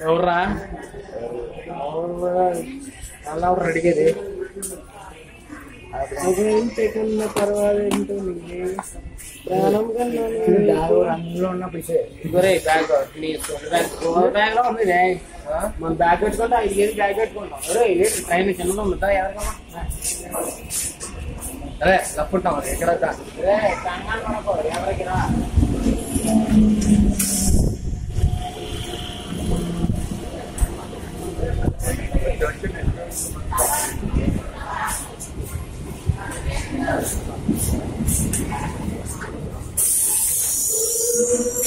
ఎవర్రా? అలా ఎవరు అడిగేది? కన్నా పర్వాలేదు అందులో ఉన్న పిసే ఇగోరే బ్యాగ్. ప్లీజ్ బ్యాగ్లో ఉంది రే. మన బ్యాగ్ పెట్టుకుంటా ఐదు కేజీ బ్యాగ్ పెట్టుకుంటాం ట్రైన్ చిన్నగా ఉందా? ఎవరికమ్మా అరే తప్పుంటాం ఎక్కడ కంగారు పడకు, ఎవరికి రా ఆ